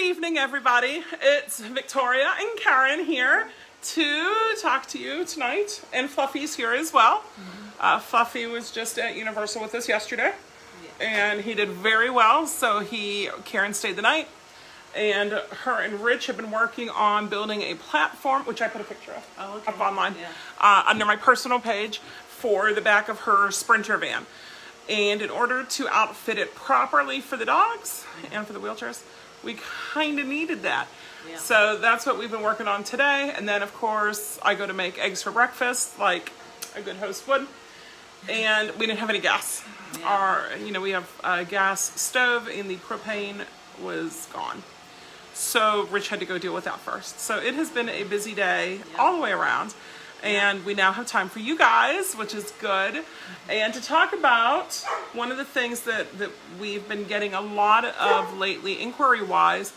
evening, everybody. It's Victoria and Karen here to talk to you tonight, and Fluffy's here as well. Uh, Fluffy was just at Universal with us yesterday, and he did very well. So he, Karen stayed the night, and her and Rich have been working on building a platform, which I put a picture of Oh, okay. up online Yeah. uh, under my personal page for the back of her Sprinter van. And in order to outfit it properly for the dogs and for the wheelchairs, we kind of needed that. Yeah. So that's what we've been working on today. And then, of course, I go to make eggs for breakfast, like a good host would. And we didn't have any gas. Yeah. Our, you know, we have a gas stove, and the propane was gone. So Rich had to go deal with that first. So it has been a busy day Yeah. all the way around. And we now have time for you guys, which is good. And to talk about one of the things that, that we've been getting a lot of lately, inquiry wise,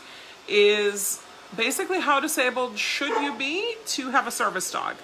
is basically how disabled should you be to have a service dog?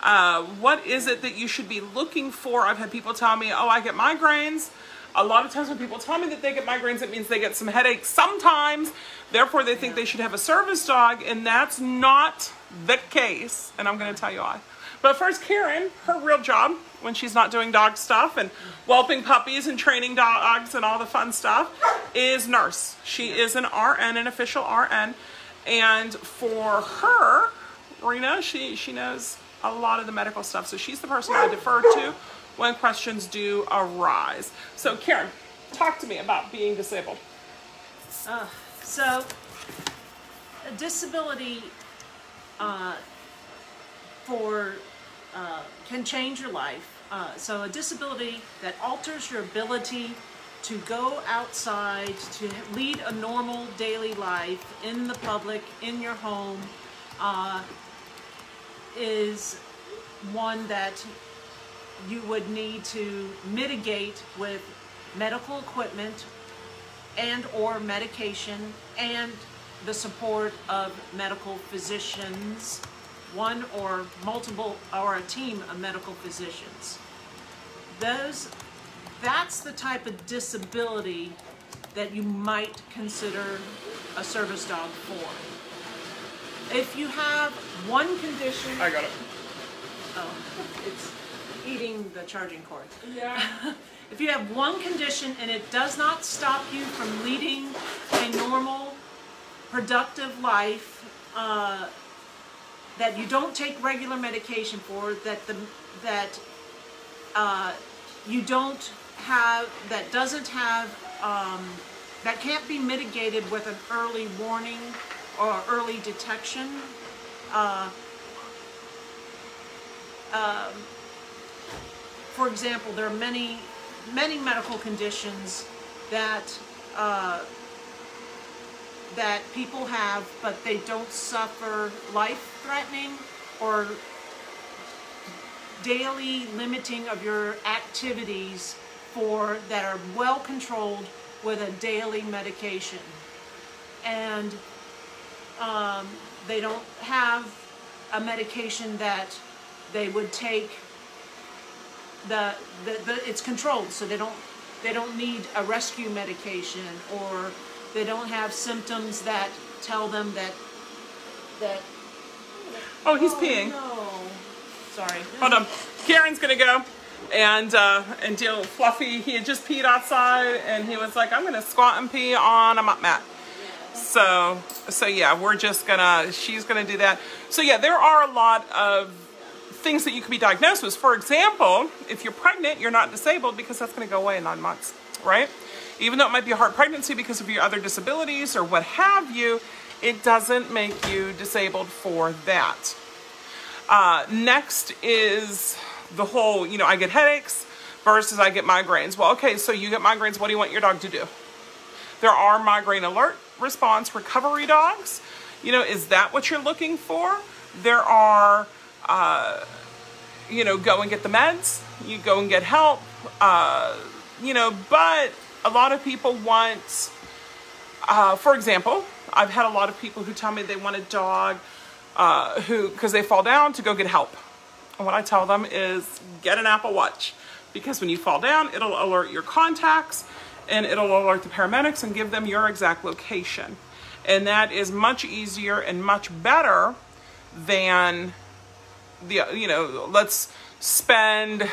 Uh, what is it that you should be looking for? I've had people tell me, oh, I get migraines. A lot of times when people tell me that they get migraines, it means they get some headaches sometimes. Therefore, they think they should have a service dog, and that's not the case. And I'm going to tell you why. But first, Karen, her real job when she's not doing dog stuff and whelping puppies and training dogs and all the fun stuff is nurse. She is an RN, an official RN. And for her, Rena, she, she knows a lot of the medical stuff. So she's the person I defer to when questions do arise. So Karen, talk to me about being disabled. So, a disability uh, for uh, can change your life. Uh, so, a disability that alters your ability to go outside, to lead a normal daily life in the public, in your home, uh, is one that you would need to mitigate with medical equipment and or medication and the support of medical physicians, one or multiple or a team of medical physicians. Those that's the type of disability that you might consider a service dog for. If you have one condition, I got it. oh, it's eating the charging cord. Yeah. If you have one condition and it does not stop you from leading a normal, productive life, uh, that you don't take regular medication for, that the that uh, you don't have, that doesn't have, um, that can't be mitigated with an early warning or early detection. Uh, um, for example, there are many, many medical conditions that uh, that people have, but they don't suffer life-threatening or daily limiting of your activities for that are well controlled with a daily medication, and um, they don't have a medication that they would take the, the, the it's controlled so they don't they don't need a rescue medication or they don't have symptoms that tell them that that Oh, he's oh, peeing. no sorry Hold on. Karen's gonna go and uh, and deal with Fluffy. He had just peed outside, and he was like, "I'm gonna squat and pee on a mop mat." So so yeah, we're just gonna. She's gonna do that. So yeah, there are a lot of things that you could be diagnosed with. For example, if you're pregnant, you're not disabled because that's gonna go away in nine months, right? Even though it might be a hard pregnancy because of your other disabilities or what have you, it doesn't make you disabled for that. Uh, next is the whole, you know, I get headaches versus I get migraines. Well, okay, so you get migraines, what do you want your dog to do? There are migraine alert response recovery dogs. You know, is that what you're looking for? There are, uh, you know, go and get the meds, you go and get help, uh, you know, but a lot of people want, uh, for example, I've had a lot of people who tell me they want a dog uh, who, because they fall down, to go get help. And what I tell them is get an Apple Watch because when you fall down, it'll alert your contacts and it'll alert the paramedics and give them your exact location. And that is much easier and much better than the, you know, let's spend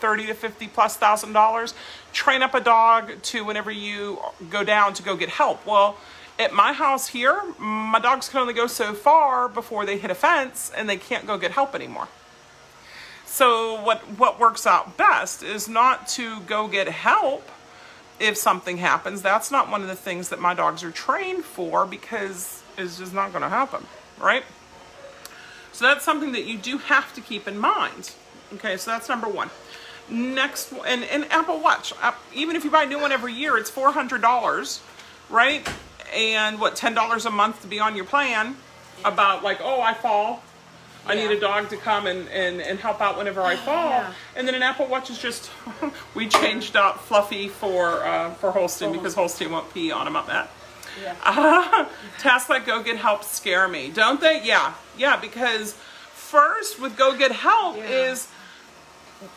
30 to 50 plus thousand dollars, train up a dog to whenever you go down to go get help. Well, at my house here, my dogs can only go so far before they hit a fence and they can't go get help anymore. So what what works out best is not to go get help if something happens. That's not one of the things that my dogs are trained for because it's just not going to happen, right? So that's something that you do have to keep in mind. Okay, so that's number one. Next, and, and Apple Watch, uh, even if you buy a new one every year, it's $400, right? And what, $10 a month to be on your plan about like, oh, I fall. I need a dog to come and, and, and help out whenever I fall. Yeah. And then an Apple Watch is just, we changed out Fluffy for uh, for Holstein because Holstein won't pee on him up that. Yeah. Tasks like go get help scare me, don't they? Yeah, yeah. Because first with go get help Yeah. is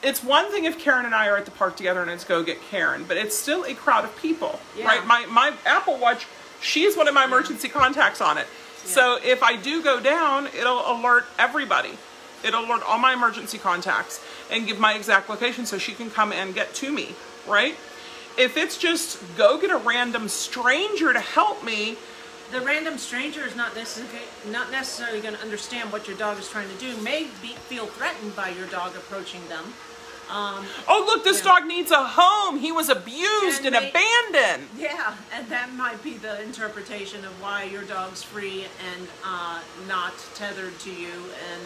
it's one thing if Karen and I are at the park together and it's go get Karen, but it's still a crowd of people, Yeah. right? My my Apple Watch, she's one of my emergency contacts on it. So if I do go down, it'll alert everybody. It'll alert all my emergency contacts and give my exact location so she can come and get to me, right? If it's just go get a random stranger to help me, The random stranger is not necessarily not necessarily going to understand what your dog is trying to do. May be, feel threatened by your dog approaching them. oh look, this Yeah. dog needs a home. He was abused and, And they- abandoned. Yeah, and that might be the interpretation of why your dog's free and uh, not tethered to you, and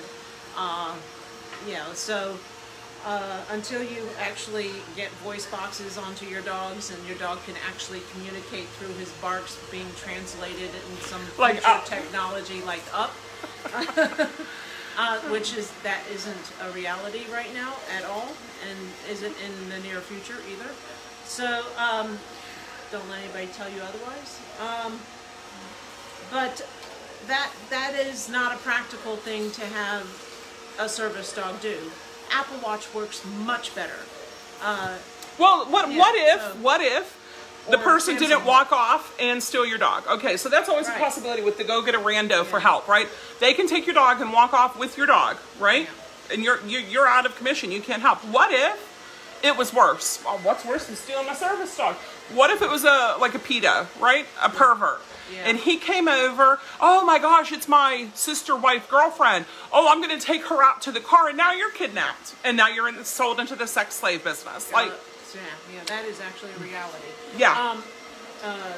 uh, you know, so uh, until you actually get voice boxes onto your dogs and your dog can actually communicate through his barks being translated in some Like future up. technology like up. Uh, which is that isn't a reality right now at all, and isn't in the near future either. So um, don't let anybody tell you otherwise. Um, but that that is not a practical thing to have a service dog do. Apple Watch works much better. Uh, Well, what Yeah, what if so- what if the person Samsung didn't walk off and steal your dog? Okay, so that's always Right. a possibility with the go get a rando for help, right? They can take your dog and walk off with your dog, right? Yeah. And you're you're, you're out of commission. You can't help. What if it was worse? Well, what's worse than stealing my service dog? What if it was a like a pedo, right? A pervert. Yeah. And he came over. Oh my gosh, it's my sister, wife, girlfriend. Oh, I'm going to take her out to the car, and now you're kidnapped, and now you're in, sold into the sex slave business. Like, uh, yeah, yeah, that is actually a reality. Yeah. Um, uh,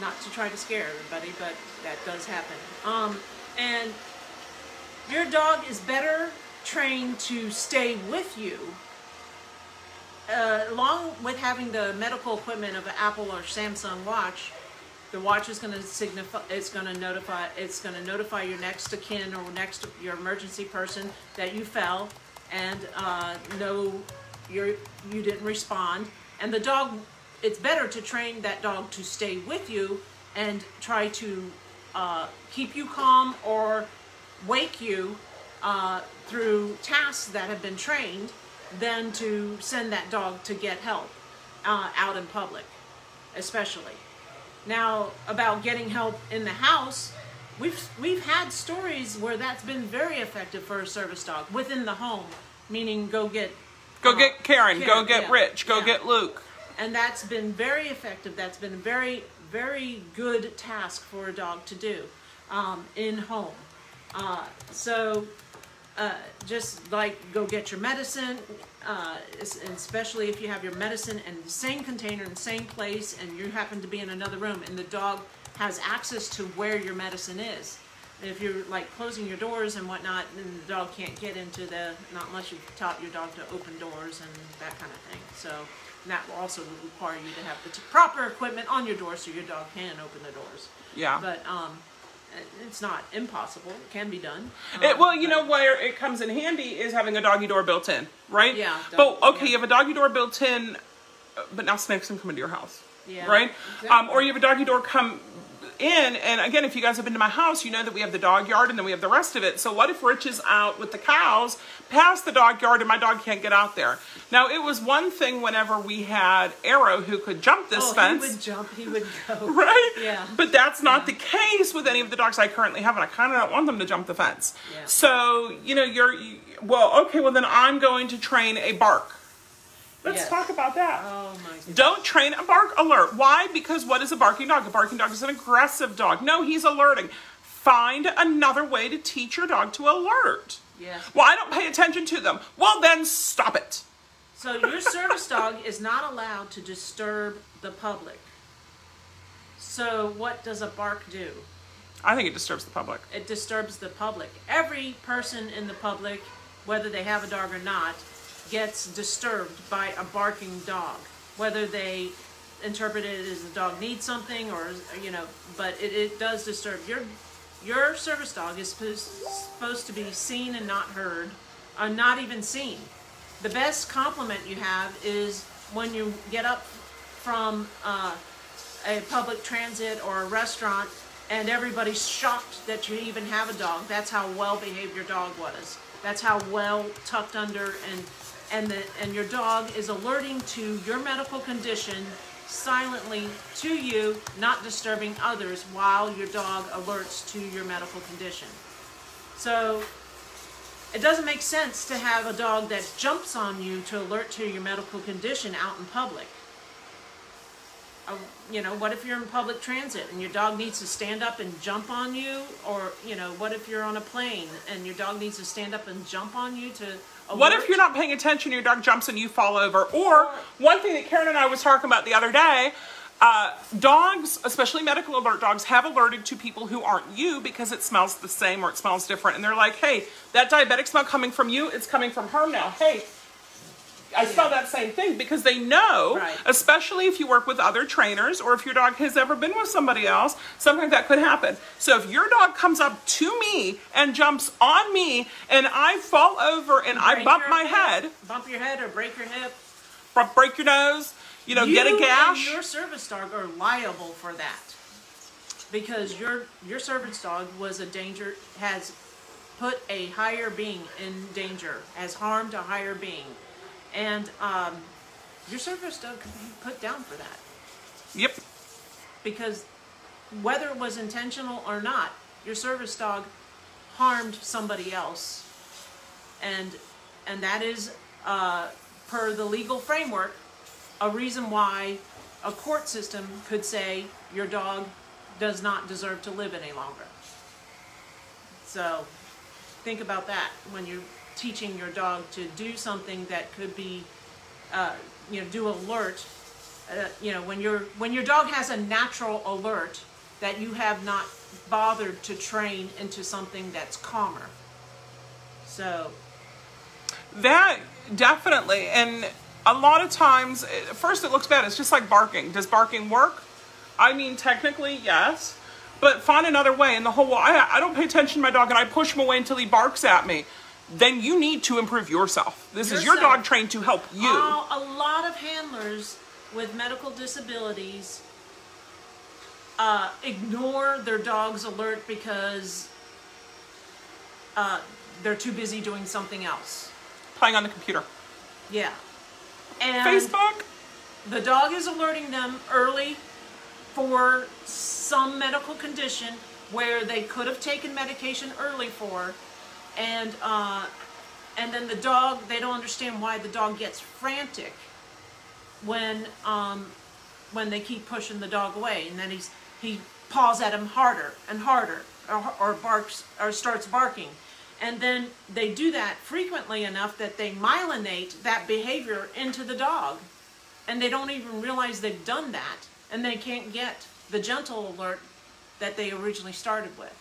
not to try to scare everybody, but that does happen. Um, and your dog is better trained to stay with you, uh, along with having the medical equipment of an Apple or Samsung watch. The watch is going to signify. It's going to notify. It's going to notify your next of kin or next your emergency person that you fell, and uh, know you're you didn't respond. And the dog. It's better to train that dog to stay with you and try to uh, keep you calm or wake you uh, through tasks that have been trained than to send that dog to get help uh, out in public, especially. Now, about getting help in the house, we've we've had stories where that's been very effective for a service dog within the home, meaning go get Go uh, get Karen, go get yeah, Rich, go yeah. get Luke. and that's been very effective. That's been a very, very good task for a dog to do um, in home. Uh, so, uh, just like go get your medicine, uh, especially if you have your medicine in the same container in the same place, and you happen to be in another room, and the dog has access to where your medicine is. If you're like closing your doors and whatnot, then the dog can't get into the, not unless you've taught your dog to open doors and that kind of thing. So that will also require you to have the t- proper equipment on your door so your dog can open the doors. Yeah. But um, it's not impossible. It can be done. It, Um, well, you know where it comes in handy is having a doggy door built in, right? Yeah, But okay, yeah. you have a doggy door built in, uh, but now snakes can come into your house, Yeah, right? Um, or you have a doggy door come in, and again, if you guys have been to my house, you know that we have the dog yard and then we have the rest of it. So what if Rich is out with the cows past the dog yard and my dog can't get out there? Now, it was one thing whenever we had Arrow who could jump this Oh, fence. he would jump. He would go. Right? Yeah. But that's not Yeah. the case with any of the dogs I currently have, and I kind of don't want them to jump the fence. Yeah. So, you know, you're, you, well, okay, well, then I'm going to train a bark. Let's Yes. talk about that. Oh my. Don't train a bark alert. Why? Because what is a barking dog? A barking dog is an aggressive dog. No, he's alerting. Find another way to teach your dog to alert. Yes. Well, I don't pay attention to them. Well, then stop it. So your service dog is not allowed to disturb the public. So what does a bark do? I think it disturbs the public. It disturbs the public. Every person in the public, whether they have a dog or not, gets disturbed by a barking dog. Whether they interpret it as the dog needs something or you know, but it, it does disturb your your service dog is supposed, to be seen and not heard, or not even seen. The best compliment you have is when you get up from uh, a public transit or a restaurant and everybody's shocked that you even have a dog. That's how well behaved your dog was. That's how well tucked under and and the and your dog is alerting to your medical condition silently to you, not disturbing others while your dog alerts to your medical condition. So it doesn't make sense to have a dog that jumps on you to alert to your medical condition out in public. Uh, you know, what if you're in public transit and your dog needs to stand up and jump on you? Or, you know, what if you're on a plane and your dog needs to stand up and jump on you to? What if you're not paying attention, your dog jumps and you fall over? Or one thing that Karen and I was talking about the other day, uh, dogs, especially medical alert dogs, have alerted to people who aren't you because it smells the same or it smells different. And they're like, hey, that diabetic smell coming from you, it's coming from her now. Hey, I saw that same thing because they know, Right. especially if you work with other trainers or if your dog has ever been with somebody else, something like that could happen. So if your dog comes up to me and jumps on me and I fall over and I bump my hip, head, Bump your head or break your hip. br- break your nose, you know, get a gash. And your service dog are liable for that because your your service dog was a danger has put a higher being in danger, has harmed a higher being, and um, your service dog could be put down for that Yep. because whether it was intentional or not, your service dog harmed somebody else, and and that is uh, per the legal framework a reason why a court system could say your dog does not deserve to live any longer. So think about that when you're teaching your dog to do something that could be, uh, you know, do alert. Uh, you know, when your when your dog has a natural alert that you have not bothered to train into something that's calmer. So That definitely. And a lot of times, first it looks bad. It's just like barking. Does barking work? I mean, technically, yes. But find another way. And the whole, well, I, I don't pay attention to my dog and I push him away until he barks at me. Then you need to improve yourself. This is your dog trained to help you. Uh, a lot of handlers with medical disabilities uh, ignore their dog's alert because uh, they're too busy doing something else. Playing on the computer. Yeah. And Facebook? the dog is alerting them early for some medical condition where they could have taken medication early for and uh, and then the dog they don't understand why the dog gets frantic when um, when they keep pushing the dog away. And then he's he paws at him harder and harder or, or barks or starts barking. And then they do that frequently enough that they myelinate that behavior into the dog. And they don't even realize they've done that. And they can't get the gentle alert that they originally started with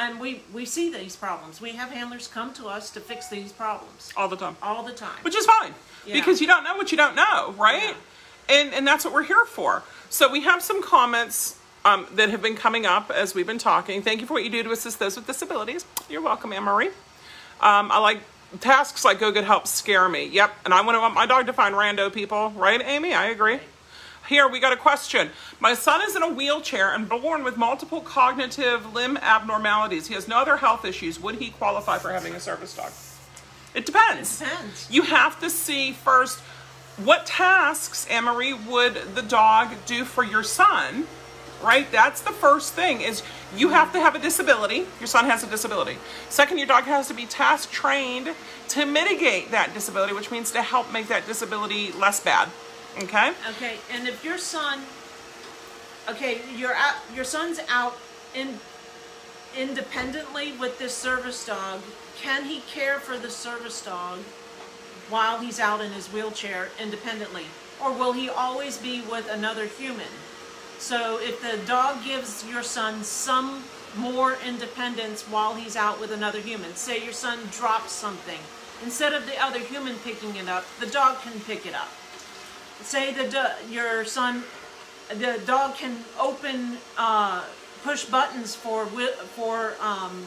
and we we see these problems. We have handlers come to us to fix these problems. All the time. all the time. Which is fine Yeah. because you don't know what you don't know right? And and that's what we're here for. So we have some comments um, that have been coming up as we've been talking. Thank you for what you do to assist those with disabilities. You're welcome anne marie. Um, i like tasks like go get help scare me. Yep and i want my dog to find rando people right amy? I agree Here we got a question. My son is in a wheelchair and born with multiple cognitive limb abnormalities. He has no other health issues. Would he qualify for having a service dog? It depends. It depends. You have to see first what tasks, Emery, would the dog do for your son? Right? That's the first thing is you have to have a disability. Your son has a disability. Second, your dog has to be task trained to mitigate that disability, which means to help make that disability less bad. Okay? Okay, and if your son, okay, your your son's out in independently with this service dog, can he care for the service dog while he's out in his wheelchair independently, or will he always be with another human? So if the dog gives your son some more independence while he's out with another human, say your son drops something, instead of the other human picking it up, the dog can pick it up say the your son, the dog can open, uh, push buttons for for um,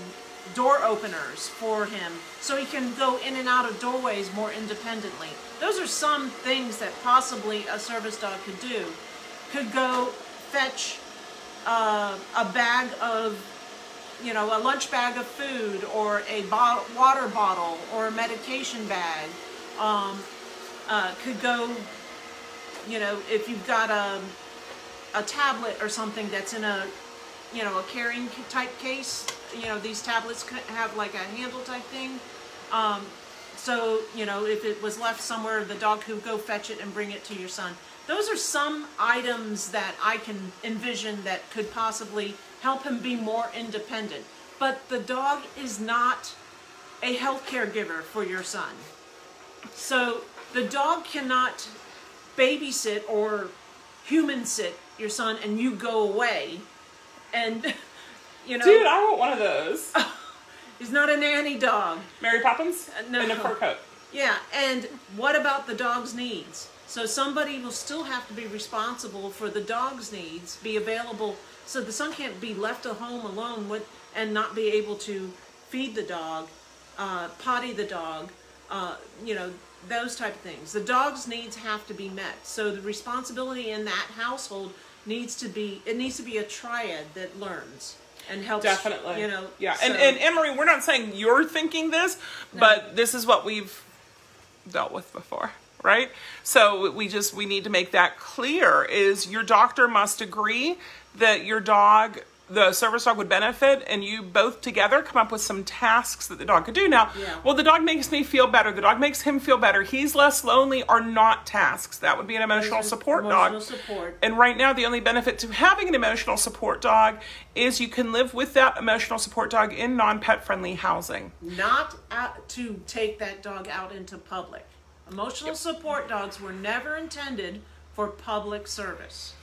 door openers for him, so he can go in and out of doorways more independently. Those are some things that possibly a service dog could do. Could go fetch uh, a bag of, you know, a lunch bag of food or a water bottle or a medication bag. Um, uh, could go you know, if you've got a, a tablet or something that's in a, you know, a carrying type case, you know, these tablets could have like a handle type thing. Um, so, you know, if it was left somewhere, the dog could go fetch it and bring it to your son. Those are some items that I can envision that could possibly help him be more independent. But the dog is not a health care giver for your son. So the dog cannot babysit or human sit your son and you go away. And you know. Dude i want one of those. He's not a nanny dog. Mary poppins? Uh, no. in a fur coat. Yeah and what about the dog's needs? So somebody will still have to be responsible for the dog's needs be available so the son can't be left at home alone with and not be able to feed the dog uh, potty the dog uh, you know those type of things. The dog's needs have to be met. So the responsibility in that household needs to be, it needs to be a triad that learns and helps. Definitely. You know. Yeah. So. And, and Emery, we're not saying you're thinking this, no. but this is what we've dealt with before right so we just we need to make that clear is your doctor must agree that your dog the service dog would benefit and you both together come up with some tasks that the dog could do. Now yeah. well the dog makes me feel better. The dog makes him feel better. He's less lonely are not tasks. That would be an emotional support emotional dog. support. and right now the only benefit to having an emotional support dog is you can live with that emotional support dog in non-pet friendly housing. Not to take that dog out into public. Emotional yep. support dogs were never intended for public service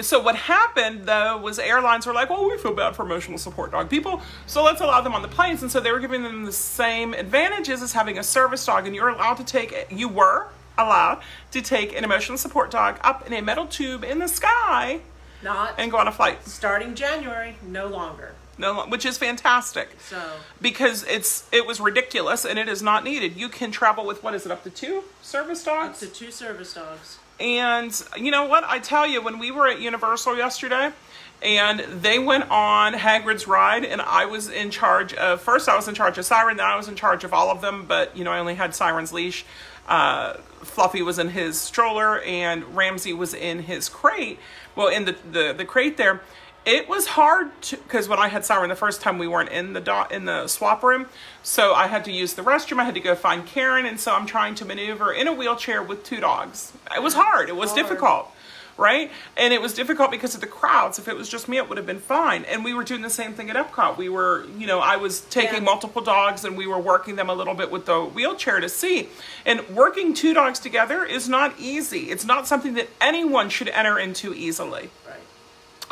so what happened though was airlines were like, well, we feel bad for emotional support dog people, so let's allow them on the planes. And so they were giving them the same advantages as having a service dog, and you're allowed to take, you were allowed to take an emotional support dog up in a metal tube in the sky, not and go on a flight. Starting January, no longer. No, which is fantastic. So because it's it was ridiculous and it is not needed. You can travel with what is it up to two service dogs? Up to two service dogs. And you know what? I tell you, when we were at Universal yesterday, and they went on Hagrid's ride, and I was in charge of. First, I was in charge of Siren, then I was in charge of all of them. But you know, I only had Siren's leash. Uh, Fluffy was in his stroller, and Ramsey was in his crate. Well, in the the, the crate there, it was hard because when I had Siren the first time, we weren't in the dot in the swap room, so I had to use the restroom. I had to go find Karen, and so I'm trying to maneuver in a wheelchair with two dogs. It was hard. It was hard. difficult, right? And it was difficult because of the crowds. If it was just me, it would have been fine. And we were doing the same thing at Epcot. We were, you know, I was taking yeah. multiple dogs, and we were working them a little bit with the wheelchair to see. And working two dogs together is not easy. It's not something that anyone should enter into easily.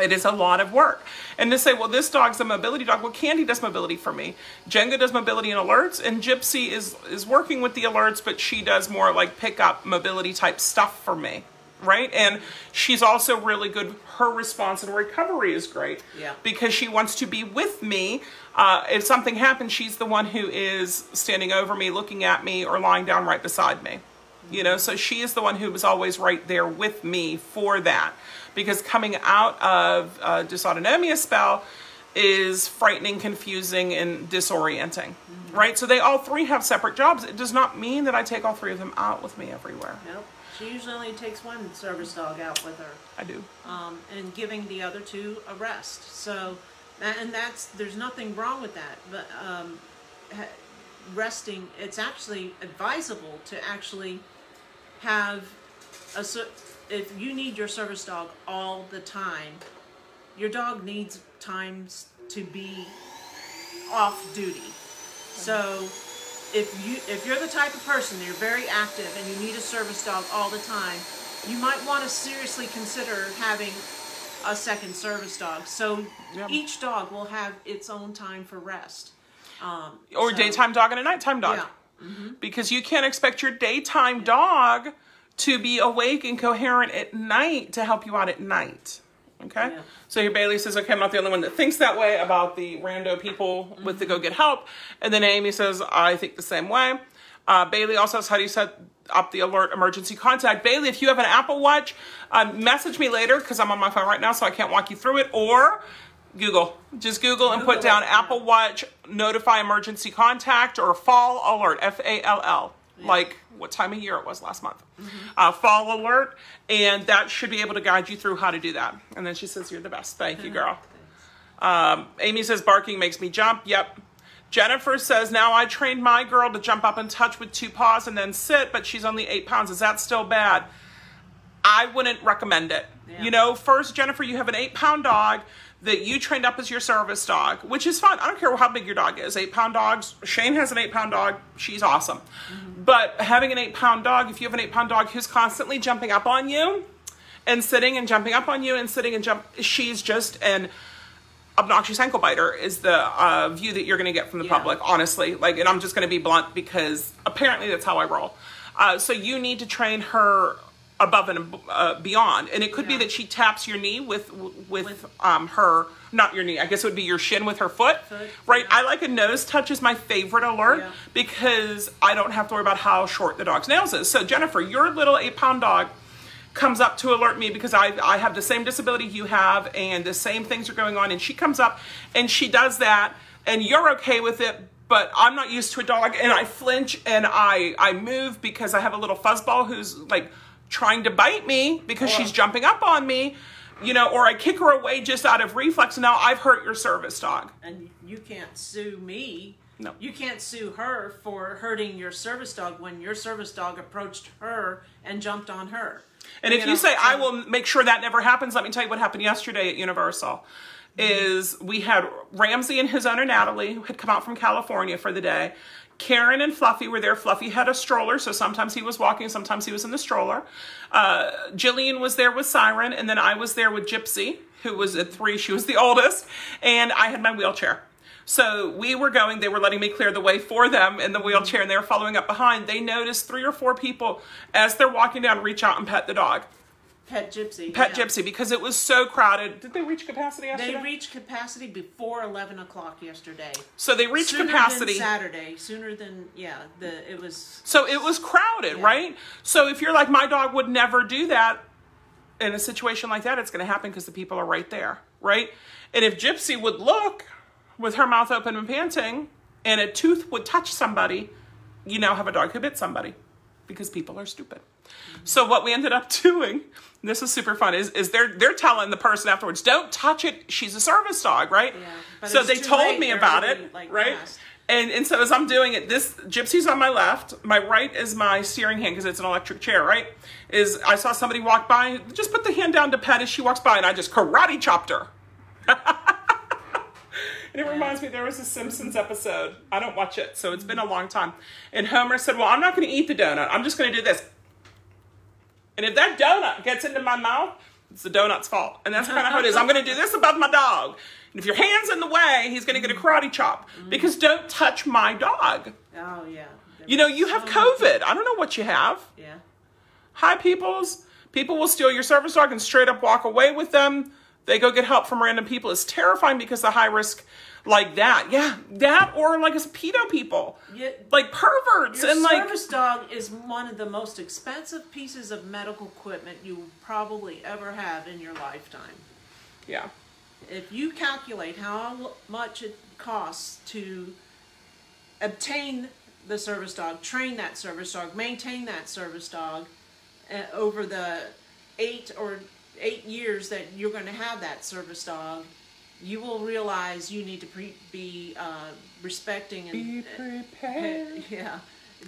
It is a lot of work. And to say, well, this dog's a mobility dog. Well, Candy does mobility for me. Jenga does mobility and alerts, and Gypsy is, is working with the alerts, but she does more like pick up mobility type stuff for me. Right? And she's also really good. Her response and recovery is great. Yeah. Because she wants to be with me. Uh, if something happens, she's the one who is standing over me, looking at me, or lying down right beside me You know, so she is the one who was always right there with me for that. Because coming out of a dysautonomia spell is frightening, confusing, and disorienting, right? So they all three have separate jobs. It does not mean that I take all three of them out with me everywhere. Nope. She usually only takes one service dog out with her, I do. um, and giving the other two a rest. So, and that's there's nothing wrong with that. But um, resting, it's actually advisable to actually have a if you need your service dog all the time, your dog needs times to be off duty. So if you if you're the type of person you're very active and you need a service dog all the time, you might want to seriously consider having a second service dog. So Yeah. each dog will have its own time for rest. Um, Or so- daytime dog and a nighttime dog. Yeah. Because you can't expect your daytime dog to be awake and coherent at night to help you out at night. Okay? Yeah. So here Bailey says, okay, I'm not the only one that thinks that way about the rando people with the go get help. And then Amy says, I think the same way. Uh, Bailey also says, how do you set up the alert emergency contact? Bailey, if you have an Apple Watch, um, message me later because I'm on my phone right now, so I can't walk you through it. Or Google. Just Google and put down. Apple Watch notify emergency contact or fall alert, F A L L, like what time of year it was last month. Uh, fall alert, and that should be able to guide you through how to do that. And then she says, You're the best. Thank you, girl. Um, Amy says, Barking makes me jump. Yep. Jennifer says, Now I trained my girl to jump up and touch with two paws and then sit, but she's only eight pounds. Is that still bad? I wouldn't recommend it. Yeah. You know, first, Jennifer, you have an eight pound dog that you trained up as your service dog, which is fine. I don't care how big your dog is. Eight pound dogs. Shane has an eight pound dog. She's awesome. But having an eight pound dog, if you have an eight pound dog who's constantly jumping up on you and sitting and jumping up on you and sitting and jump, she's just an obnoxious ankle biter is the uh, view that you're going to get from the Yeah. public honestly like and i'm just going to be blunt because apparently that's how i roll uh, so you need to train her above and uh, beyond. And it could be that she taps your knee with with, With- um, her not your knee i guess it would be your shin with her foot, Foot, right? yeah. i like a nose touch is my favorite alert Yeah. because i don't have to worry about how short the dog's nails is. So jennifer your little eight pound dog comes up to alert me because I, I have the same disability you have and the same things are going on. And she comes up and she does that and you're okay with it but I'm not used to a dog. And I flinch and I I move because I have a little fuzzball who's like trying to bite me because she's jumping up on me you know or I kick her away just out of reflex now I've hurt your service dog and you can't sue me. No. You can't sue her for hurting your service dog when your service dog approached her and jumped on her. And if You you say, I will make sure that never happens, let me tell you what happened yesterday at Universal. Is we had Ramsey and his owner Natalie who had come out from California for the day. Karen and Fluffy were there. Fluffy had a stroller, so sometimes he was walking, sometimes he was in the stroller. Uh, Jillian was there with Siren, and then I was there with Gypsy, who was at three. She was the oldest, and I had my wheelchair. So we were going, they were letting me clear the way for them in the wheelchair, and they were following up behind. They noticed three or four people as they're walking down reach out and pet the dog. Pet Gypsy. Pet yeah. Gypsy because it was so crowded. Did they reach capacity yesterday? They reached capacity before eleven o'clock yesterday. so they reached sooner capacity. Than Saturday, sooner than yeah. The it was So it was crowded, Yeah. right? So if you're like, my dog would never do that in a situation like that, it's going to happen because the people are right there, right? And if Gypsy would look with her mouth open and panting and a tooth would touch somebody, you now have a dog who bit somebody because people are stupid. So what we ended up doing, this is super fun, is, is they're they're telling the person afterwards, don't touch it. She's a service dog, right? Yeah, so they told late. me They're about already, it, like, right? past. And and so as I'm doing it, this gypsy's on my left, my right is my steering hand because it's an electric chair, right? Is I saw somebody walk by, just put the hand down to pet as she walks by, and I just karate chopped her. and it reminds me there was a Simpsons episode. I don't watch it, so it's been a long time. And Homer said, "Well, I'm not going to eat the donut. I'm just going to do this." And if that donut gets into my mouth, it's the donut's fault. And that's kind of how it is. I'm going to do this above my dog. And if your hand's in the way, he's going to get a karate chop. Because don't touch my dog. oh yeah. You know, you have COVID. I don't know what you have. Yeah. Hi, peoples. People will steal your service dog and straight up walk away with them. They go get help from random people. It's terrifying because the high risk like that. Yeah, that or like as pedo people. Yeah. Like perverts and like service dog is one of the most expensive pieces of medical equipment you probably ever have in your lifetime. yeah. If you calculate how much it costs to obtain the service dog, train that service dog, maintain that service dog uh, over the eight or eight years that you're going to have that service dog, you will realize you need to pre- be uh, respecting and Be prepared. yeah,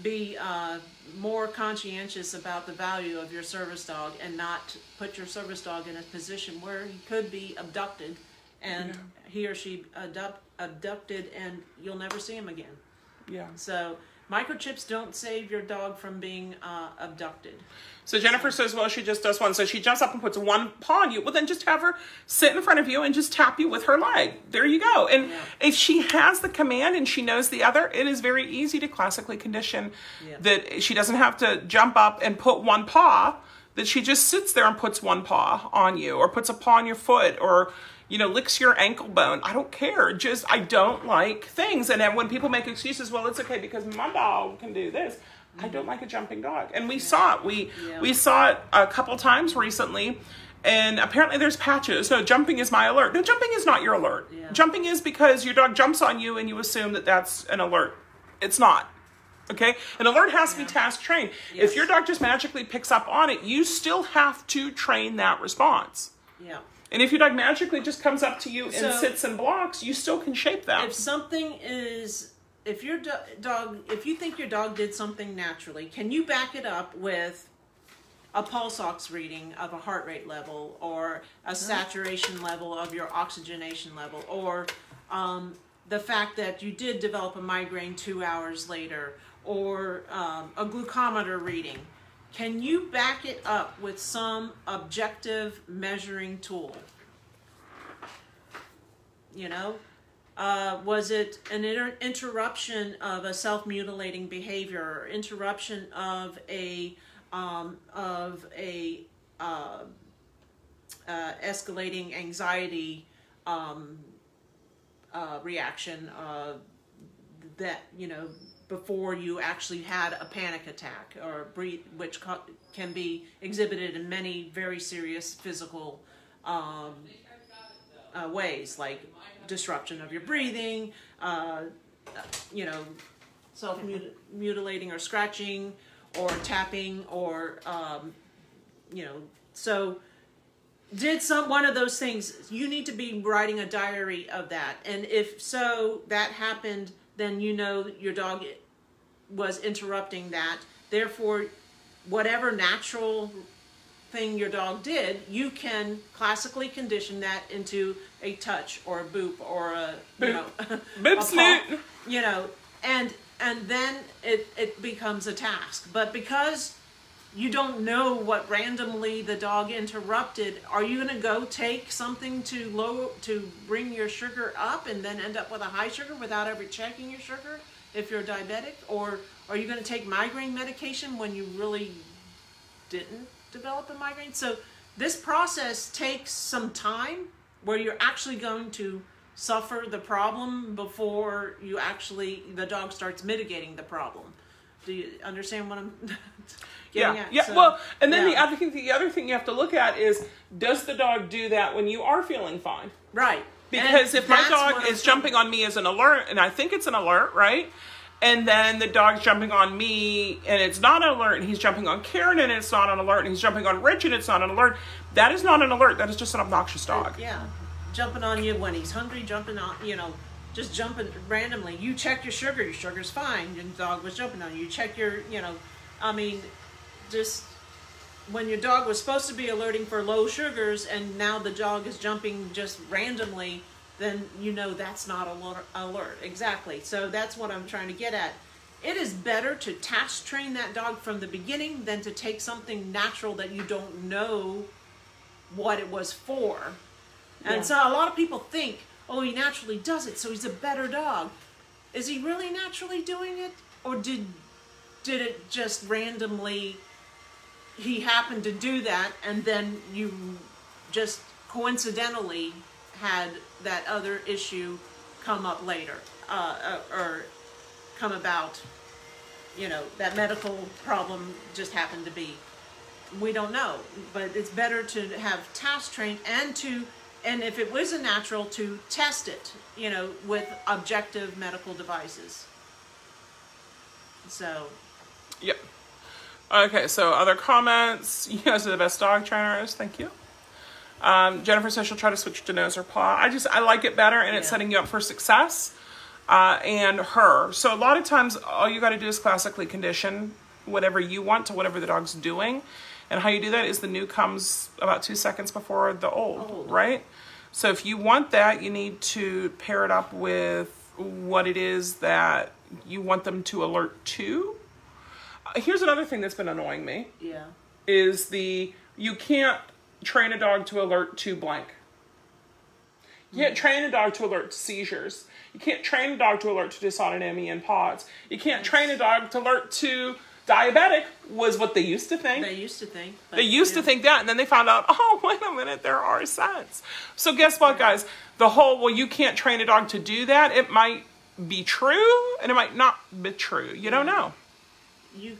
be uh, more conscientious about the value of your service dog and not put your service dog in a position where he could be abducted and he or she abduct, abducted and you'll never see him again. Yeah. So microchips don't save your dog from being uh, abducted. So Jennifer says, well, she just does one. So she jumps up and puts one paw on you. Well, then just have her sit in front of you and just tap you with her leg. There you go. And Yeah. if she has the command and she knows the other, it is very easy to classically condition Yeah. that she doesn't have to jump up and put one paw, that she just sits there and puts one paw on you or puts a paw on your foot or, you know, licks your ankle bone. I don't care. Just, I don't like things. And then when people make excuses, well, it's okay because my dog can do this. I don't like a jumping dog. And we saw it. We, Yeah. we saw it a couple times recently. And apparently there's patches. No, jumping is my alert. No, jumping is not your alert. Yeah. Jumping is because your dog jumps on you and you assume that that's an alert. It's not. Okay? An alert has to be task trained. If your dog just magically picks up on it, you still have to train that response. Yeah. And if your dog magically just comes up to you and So- sits and blocks, you still can shape that. If something is, if your do- dog, if you think your dog did something naturally, can you back it up with a pulse ox reading of a heart rate level or a saturation level of your oxygenation level or um, the fact that you did develop a migraine two hours later or um, a glucometer reading? Can you back it up with some objective measuring tool? You know, uh, was it an inter- interruption of a self-mutilating behavior or interruption of a um, of a uh, uh, escalating anxiety um, uh, reaction uh, that you know before you actually had a panic attack or breathe, which can be exhibited in many very serious physical um, uh, ways, like disruption of your breathing, uh, you know, self mutilating or scratching or tapping or, um, you know, so did some one of those things. You need to be writing a diary of that. And if so that happened then you know your dog was interrupting that. Therefore whatever natural thing your dog did you can classically condition that into a touch or a boop or a you know Boop snoot. you know and and then it it becomes a task. But because you don't know what randomly the dog interrupted. Are you going to go take something to low to bring your sugar up and then end up with a high sugar without ever checking your sugar if you're diabetic? Or are you going to take migraine medication when you really didn't develop a migraine? So this process takes some time where you're actually going to suffer the problem before you actually the dog starts mitigating the problem. Do you understand what i'm yeah, at? yeah. So, well, and then the yeah. other thing, the other thing you have to look at is, does the dog do that when you are feeling fine? right Because And if my dog is jumping on me as an alert, and I think it's an alert, right? And then the dog's jumping on me, and it's not an alert, and he's jumping on Karen, and it's not an alert, and he's jumping on Rich, and it's not an alert. That is not an alert. That is just an obnoxious dog. Yeah, jumping on you when he's hungry, jumping on, you know, just jumping randomly. You check your sugar, your sugar's fine, Your dog was jumping on you. You check your, you know, I mean, just when your dog was supposed to be alerting for low sugars and now the dog is jumping just randomly, then you know that's not alert. alert. Exactly. So that's what I'm trying to get at. It is better to task train that dog from the beginning than to take something natural that you don't know what it was for. And Yeah. so a lot of people think, oh, he naturally does it, so he's a better dog. Is he really naturally doing it? Or did did it just randomly he happened to do that and then you just coincidentally had that other issue come up later uh, uh, or come about. You know, that medical problem just happened to be. We don't know, but it's better to have task trained and to, and if it was a natural, to test it, you know, with objective medical devices. So, Yep. Okay, so other comments. You guys are the best dog trainers. Thank you. Um, Jennifer says she'll try to switch to nose or paw. I just I like it better, and it's setting you up for success. Uh, and her. So a lot of times, all you got to do is classically condition whatever you want to whatever the dog's doing. And how you do that is the new comes about two seconds before the old, Old. right? So if you want that, you need to pair it up with what it is that you want them to alert to. Here's another thing that's been annoying me yeah. is the you can't train a dog to alert to blank. You can't mm. train a dog to alert to seizures. You can't train a dog to alert to dysautonomia and POTS. You can't train a dog to alert to diabetic was what they used to think. They used to think. They used to think that, and then they found out, oh, wait a minute, there are scents. So guess what, guys? The whole, well, you can't train a dog to do that, it might be true, and it might not be true. You don't mm. know. You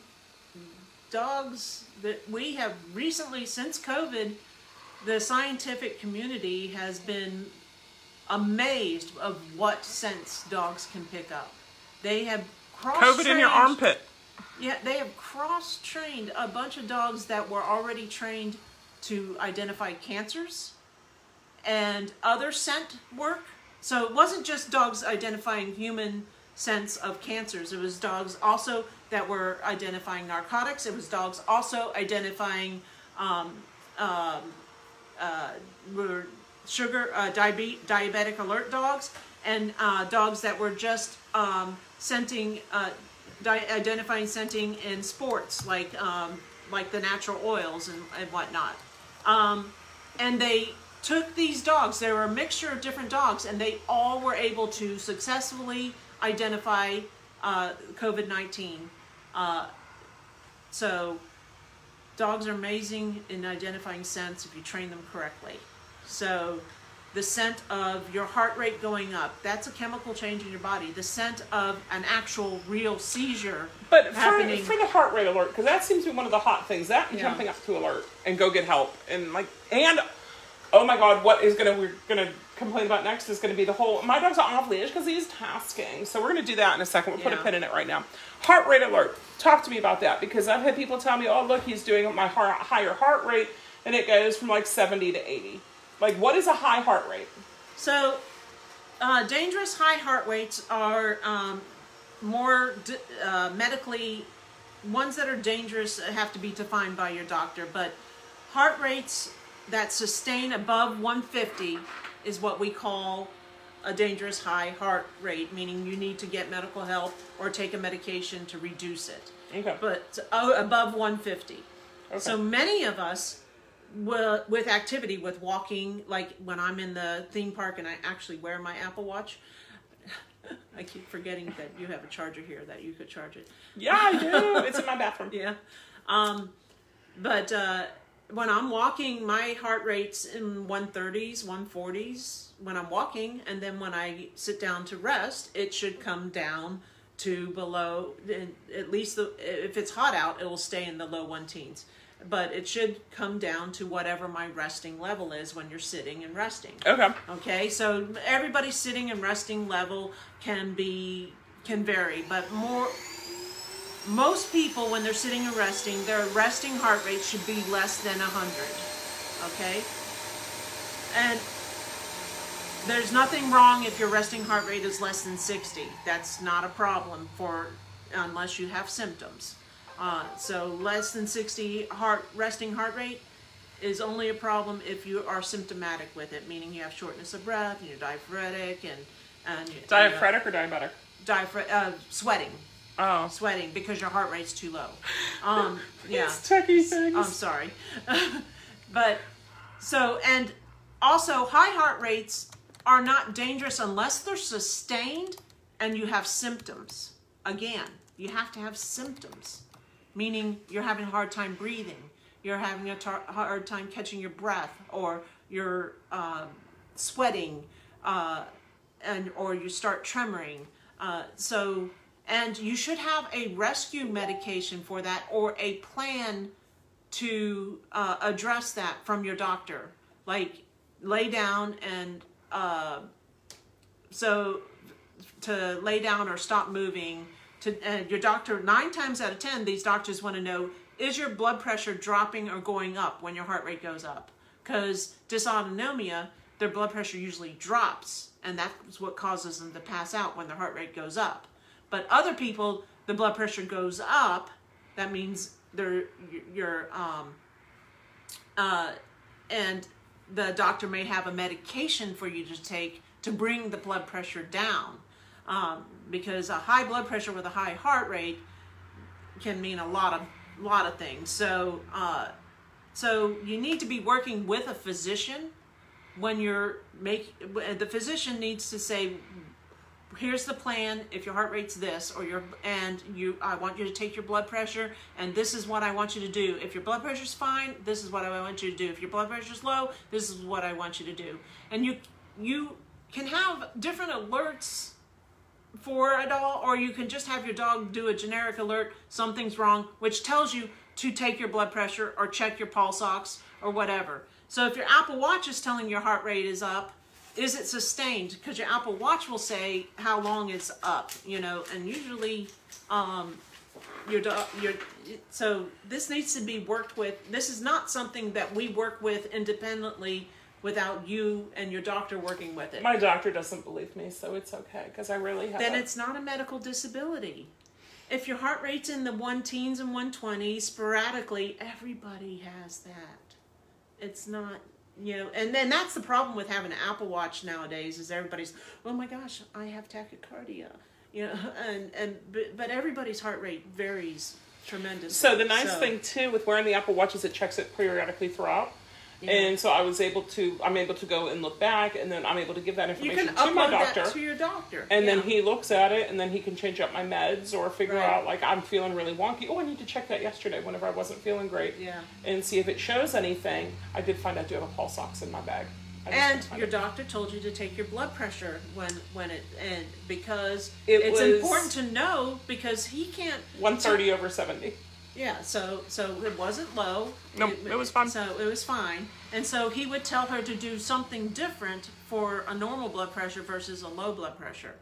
dogs that we have recently since COVID, the scientific community has been amazed of what scents dogs can pick up. They have cross COVID in your armpit. Yeah, they have cross trained a bunch of dogs that were already trained to identify cancers and other scent work. So it wasn't just dogs identifying human scents of cancers. It was dogs also that were identifying narcotics. It was dogs also identifying um, um, uh, were sugar uh, diabe- diabetic alert dogs and uh, dogs that were just um, scenting uh, identifying scenting in sports like um, like the natural oils and, and whatnot. Um, and they took these dogs. They were a mixture of different dogs and they all were able to successfully identify uh, covid-19 uh, so dogs are amazing in identifying scents if you train them correctly. So the scent of your heart rate going up, that's a chemical change in your body. The scent of an actual real seizure But for, happening. for the heart rate alert, because that seems to be one of the hot things. That and Yeah. jumping up to alert and go get help and like and oh my god, what is gonna we're gonna complain about next is gonna be the whole my dog's off leash because he's tasking. So we're gonna do that in a second. We'll put a pin in it right now. Heart rate alert. Talk to me about that because I've had people tell me, oh look, he's doing my heart, higher heart rate, and it goes from like seventy to eighty. Like what is a high heart rate? So, uh, dangerous high heart rates are um, more d- uh, medically, ones that are dangerous have to be defined by your doctor, but heart rates that sustain above 150 is what we call a dangerous high heart rate, meaning you need to get medical help or take a medication to reduce it. Okay. But uh, above 150. Okay. So many of us will, with activity, with walking, like when I'm in the theme park and I actually wear my Apple Watch, I keep forgetting that you have a charger here that you could charge it. yeah, I do. it's in my bathroom. Yeah. Um, but uh, when I'm walking, my heart rate's in 130s, 140s when I'm walking. And then when I sit down to rest, it should come down to below, at least the, if it's hot out, it will stay in the low one teens. But it should come down to whatever my resting level is when you're sitting and resting. Okay. Okay, so everybody's sitting and resting level can be can vary, but more most people when they're sitting and resting, their resting heart rate should be less than 100. Okay? And there's nothing wrong if your resting heart rate is less than 60. That's not a problem for unless you have symptoms. Uh, so less than 60 heart resting heart rate is only a problem if you are symptomatic with it, meaning you have shortness of breath and you're diaphoretic and and you- Diaphoretic or diabetic? diaphr- uh, sweating, Oh. sweating because your heart rate's too low. Um, yeah. It's techie things. I'm sorry. but so and also high heart rates are not dangerous unless they're sustained and you have symptoms. Again, you have to have symptoms, meaning you're having a hard time breathing, you're having a tar- hard time catching your breath, or you're uh, sweating, uh, and or you start tremoring. Uh, so, and you should have a rescue medication for that or a plan to uh, address that from your doctor. Like lay down and uh, so to lay down or stop moving. To your doctor nine times out of ten, these doctors want to know is your blood pressure dropping or going up when your heart rate goes up? Because dysautonomia, their blood pressure usually drops, and that's what causes them to pass out when their heart rate goes up. But other people, the blood pressure goes up. That means they're your um, uh, and the doctor may have a medication for you to take to bring the blood pressure down. Um, because a high blood pressure with a high heart rate can mean a lot of lot of things. So uh, so you need to be working with a physician when you're make the physician needs to say here's the plan if your heart rate's this or your and you I want you to take your blood pressure and this is what I want you to do. If your blood pressure's fine, this is what I want you to do. If your blood pressure's low, this is what I want you to do. And you you can have different alerts for a dog or you can just have your dog do a generic alert something's wrong which tells you to take your blood pressure or check your pulse ox or whatever. So if your Apple Watch is telling your heart rate is up, is it sustained? Because your Apple Watch will say how long it's up, you know, and usually um, your your so this needs to be worked with. This is not something that we work with independently without you and your doctor working with it. My doctor doesn't believe me, so it's okay because I really have. Then it's not a medical disability. If your heart rate's in the one teens and one twenties sporadically, everybody has that. It's not you know and then that's the problem with having an apple watch nowadays is everybody's oh my gosh i have tachycardia you know and and but, but everybody's heart rate varies tremendously so the nice so, thing too with wearing the apple watch is it checks it periodically throughout yeah. And so I was able to, I'm able to go and look back, and then I'm able to give that information to my doctor. to your doctor. And yeah. then he looks at it, and then he can change up my meds or figure right. out like I'm feeling really wonky. Oh, I need to check that yesterday whenever I wasn't feeling great. Yeah. And see if it shows anything. I did find I do have a pulse ox in my bag. And your it. doctor told you to take your blood pressure when when it and because it it's important to know because he can't 130 over 70. Yeah, so so it wasn't low. No, it, it was fine. So it was fine, and so he would tell her to do something different for a normal blood pressure versus a low blood pressure,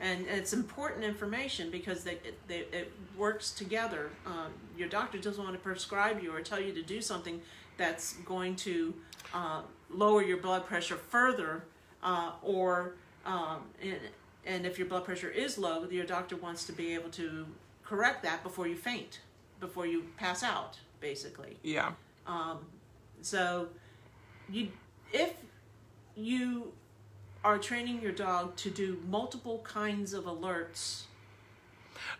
and it's important information because they, it, they, it works together. Um, your doctor doesn't want to prescribe you or tell you to do something that's going to uh, lower your blood pressure further, uh, or um, and, and if your blood pressure is low, your doctor wants to be able to correct that before you faint before you pass out, basically. Yeah. Um, so you if you are training your dog to do multiple kinds of alerts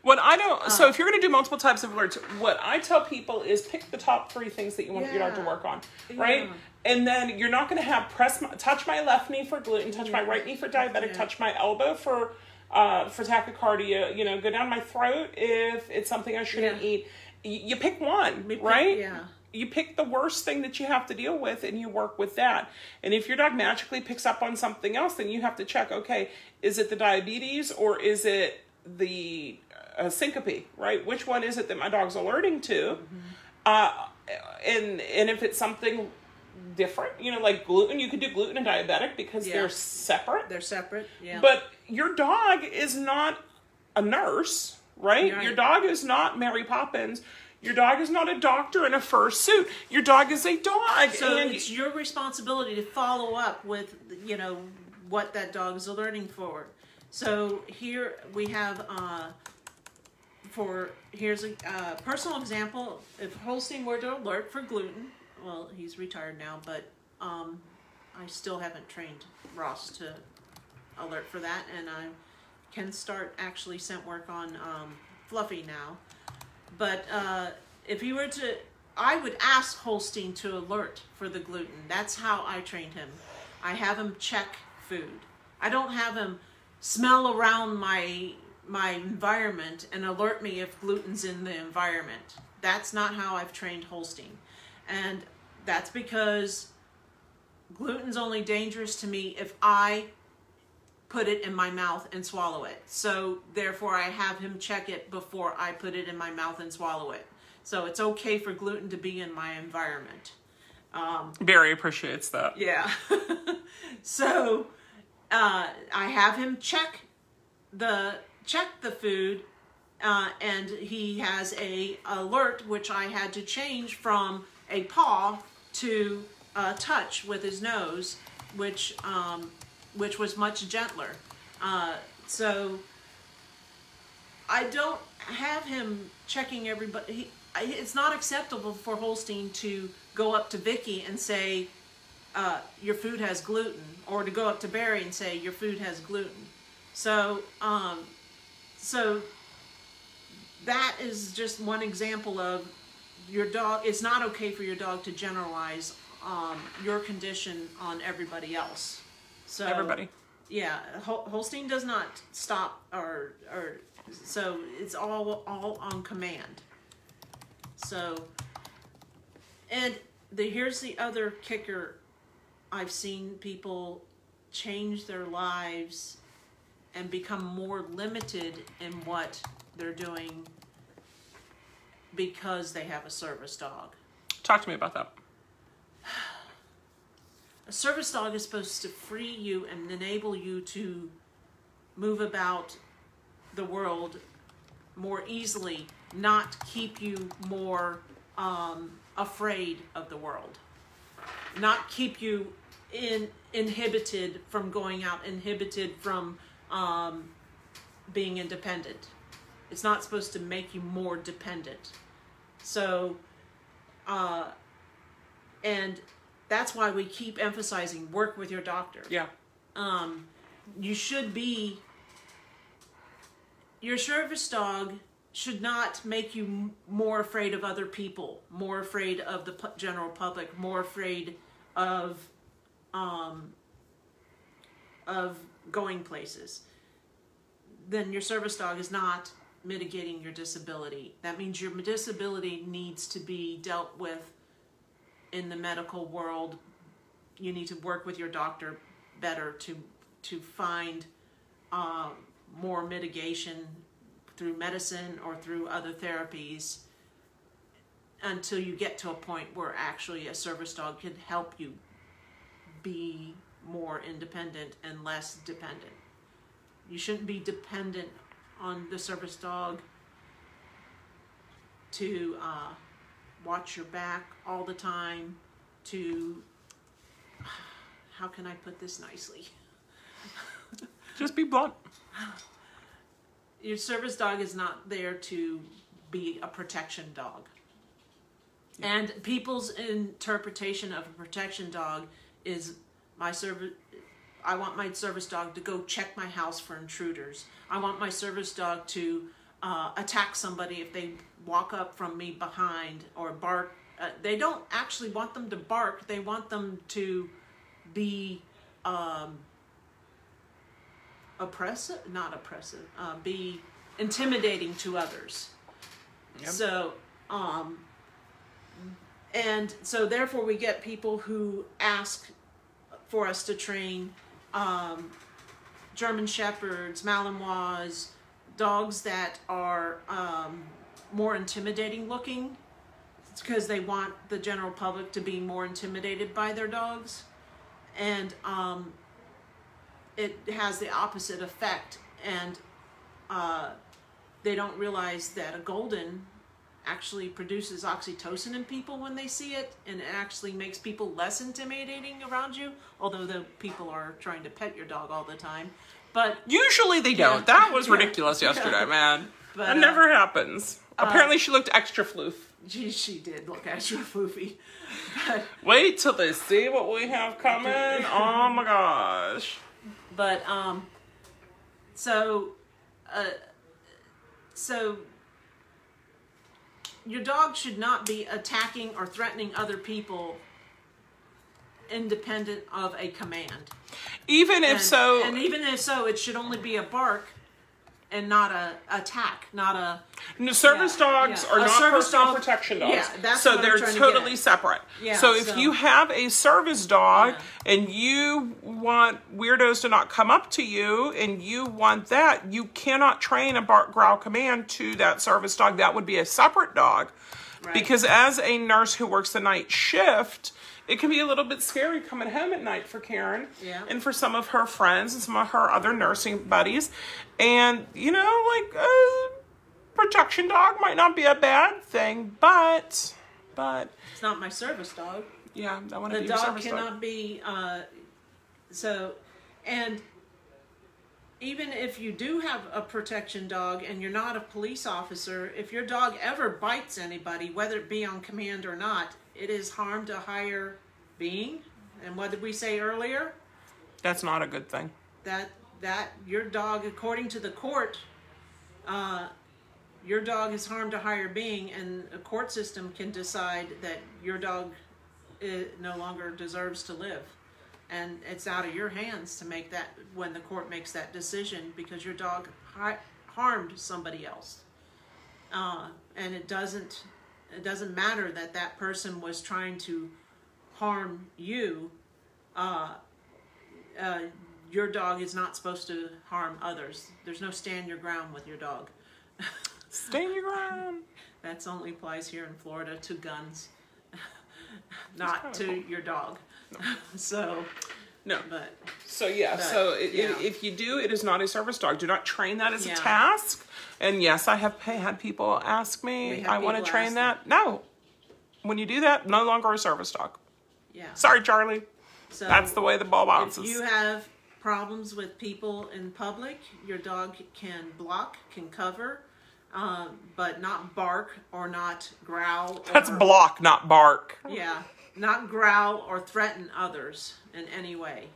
what I don't, uh, so if you're going to do multiple types of alerts, what I tell people is pick the top three things that you want yeah, your dog to work on, right? Yeah. And then you're not going to have press, my, touch my left knee for gluten, touch yeah. my right knee for diabetic, touch my elbow for, uh, for tachycardia. You know, go down my throat if it's something I shouldn't eat you pick one, pick, right? Yeah. You pick the worst thing that you have to deal with and you work with that. And if your dog magically picks up on something else, then you have to check, okay, is it the diabetes or is it the uh, syncope, right? Which one is it that my dog's alerting to? Mm-hmm. Uh, and and if it's something different, you know, like gluten, you could do gluten and diabetic because yeah. they're separate. They're separate, yeah. But your dog is not a nurse right? right? Your dog is not Mary Poppins. Your dog is not a doctor in a fur suit. Your dog is a dog. So and it's your responsibility to follow up with, you know, what that dog is alerting for. So here we have, uh, for, here's a uh, personal example. If Holstein were to alert for gluten, well, he's retired now, but um, I still haven't trained Ross to alert for that, and I can start actually scent work on um, Fluffy now. But uh, if he were to, I would ask Holstein to alert for the gluten. That's how I trained him. I have him check food. I don't have him smell around my my environment and alert me if gluten's in the environment. That's not how I've trained Holstein. And that's because gluten's only dangerous to me if I put it in my mouth and swallow it. So therefore I have him check it before I put it in my mouth and swallow it. So it's okay for gluten to be in my environment. Barry appreciates that. Yeah. so uh, I have him check the check the food, uh, and he has a alert which I had to change from a paw to a touch with his nose, which um, which was much gentler. Uh, so I don't have him checking everybody. He, it's not acceptable for Holstein to go up to Vicky and say, uh, "Your food has gluten," or to go up to Barry and say, "Your food has gluten." So, um, so that is just one example of your dog. It's not okay for your dog to generalize um, your condition on everybody else. So Everybody. yeah, Hol- Holstein does not stop or or so it's all all on command. So and the here's the other kicker. I've seen people change their lives and become more limited in what they're doing because they have a service dog. Talk to me about that. A service dog is supposed to free you and enable you to move about the world more easily, not keep you more um, afraid of the world, not keep you in inhibited from going out, inhibited from um, being independent. It's not supposed to make you more dependent. So, uh, and that's why we keep emphasizing work with your doctor. Yeah. you should be your service dog should not make you m- more afraid of other people more afraid of the general public more afraid of um of going places. Then your service dog is not mitigating your disability. That means your disability needs to be dealt with in the medical world you need to work with your doctor better to to find um, more mitigation through medicine or through other therapies until you get to a point where actually a service dog can help you be more independent and less dependent. You shouldn't be dependent on the service dog to uh, watch your back all the time, to how can I put this nicely? Just be blunt. Your service dog is not there to be a protection dog. And people's interpretation of a protection dog is my service. I want my service dog to go check my house for intruders. I want my service dog to uh, attack somebody if they walk up from me behind or bark. Uh, they don't actually want them to bark. They want them to be um, oppressive, not oppressive, uh, be intimidating to others. Yep. So, um, and so therefore we get people who ask for us to train um, German Shepherds, Malinois, dogs that are um, more intimidating looking It's because they want the general public to be more intimidated by their dogs. And um, it has the opposite effect. And uh, they don't realize that a golden actually produces oxytocin in people when they see it and it actually makes people less intimidating around you although the people are trying to pet your dog all the time but Usually they don't. Yeah. That was Yeah. ridiculous yesterday, man. But, that uh, never happens. Apparently she looked extra floof. she, she did look extra floofy but Wait till they see what we have coming. Oh my gosh. but um so uh so your dog should not be attacking or threatening other people independent of a command Even if and, so, and even if so it should only be a bark and not a attack, not a No, service Yeah, dogs yeah. are A not service personal dog- protection dogs. yeah, so they're trying to totally separate. Yeah, so if so- you have a service dog Yeah. and you want weirdos to not come up to you and you want that, you cannot train a bark growl command to that service dog. That would be a separate dog. Right. Because as a nurse who works the night shift, it can be a little bit scary coming home at night for Karen Yeah. and for some of her friends and some of her other nursing buddies. And, you know, like, uh, protection dog might not be a bad thing, but, but, it's not my service dog. yeah, I want to the be dog service cannot dog. be uh, so and even if you do have a protection dog and you're not a police officer if your dog ever bites anybody whether it be on command or not it is harm to higher being. And what did we say earlier? That's not a good thing. that that your dog according to the court uh, your dog is harmed a higher being and a court system can decide that your dog uh, no longer deserves to live. And it's out of your hands to make that when the court makes that decision because your dog hi- harmed somebody else. Uh, and it doesn't it doesn't matter that that person was trying to harm you uh, uh, your dog is not supposed to harm others. There's no stand your ground with your dog. Stand your ground. That's only applies here in Florida to guns, not to your dog. so, No. but So yeah, But, so i yeah. if you do, it is not a service dog. Do not train that as Yeah. a task. And yes, I have had people ask me, I want to train that. No, when you do that, no longer a service dog. yeah. Sorry, Charlie. So That's the way the ball if bounces. you have problems with people in public, your dog can block, can cover, um, but not bark or not growl. Or That's block, not bark. Yeah, not growl or threaten others in any way.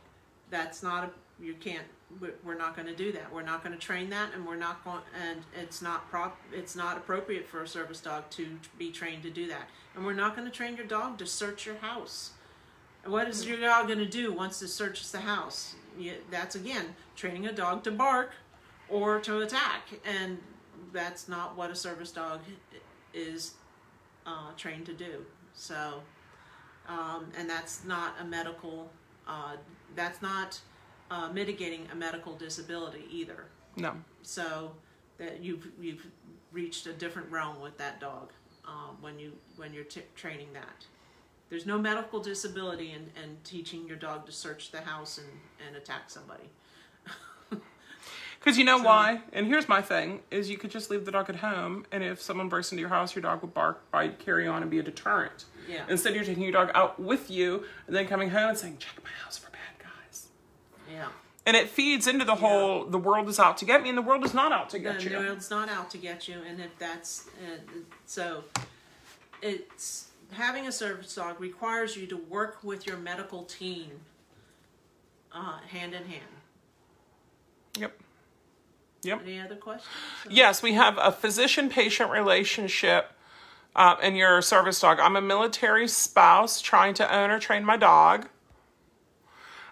That's not a. You can't. We- We're not going to do that. We're not going to train that, and we're not going. And it's not prop. It's not appropriate for a service dog to be trained to do that. And we're not going to train your dog to search your house. What is your dog going to do once it searches the house? That's again training a dog to bark or to attack, and that's not what a service dog is uh, trained to do. So, um, and that's not a medical, uh, that's not uh, mitigating a medical disability either. No. So that you've you've reached a different realm with that dog um, when you when you're t- training that. There's no medical disability in, in teaching your dog to search the house and, and attack somebody. Because you know why? And here's my thing: is you could just leave the dog at home, and if someone breaks into your house, your dog would bark, bite, carry on, and be a deterrent. Yeah. Instead, you're taking your dog out with you, and then coming home and saying, "Check my house for bad guys." Yeah. And it feeds into the whole "the world is out to get me," and the world is not out to get you. the world's not out to get you, and if that's uh, so, it's having a service dog requires you to work with your medical team, uh, hand in hand. Yep. Yep. Any other questions? Yes, we have a physician patient relationship uh, and your service dog. I'm a military spouse trying to own or train my dog.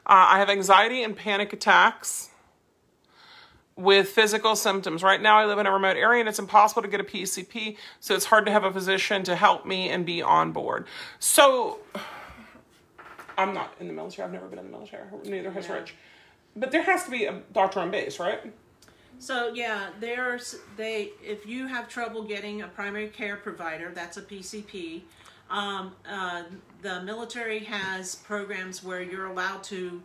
Uh, I have anxiety and panic attacks with physical symptoms. Right now, I live in a remote area and it's impossible to get a PCP, so it's hard to have a physician to help me and be on board. So, I'm not in the military. I've never been in the military. Neither has Yeah. Rich. But there has to be a doctor on base, right? So yeah, there's they if you have trouble getting a primary care provider, that's a PCP. Um, uh, the military has programs where you're allowed to